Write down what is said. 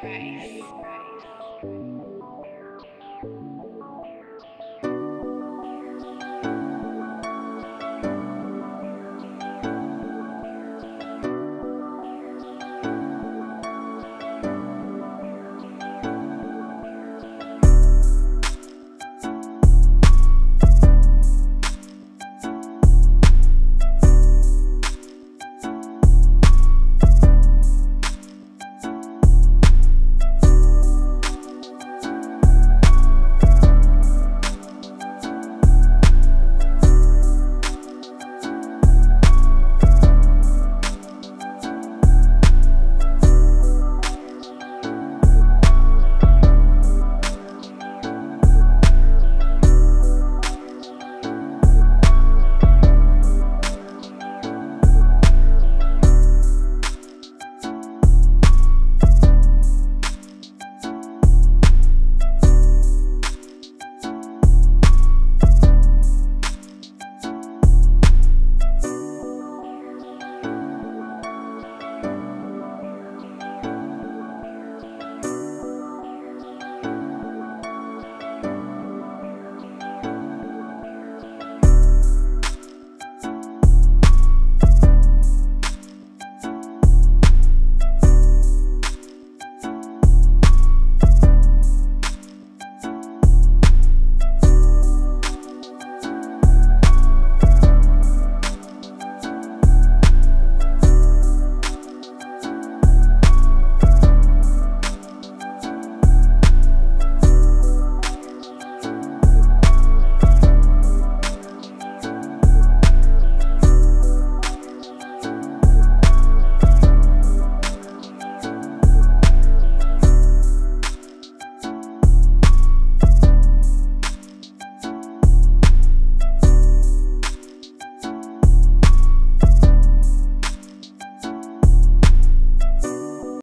Price.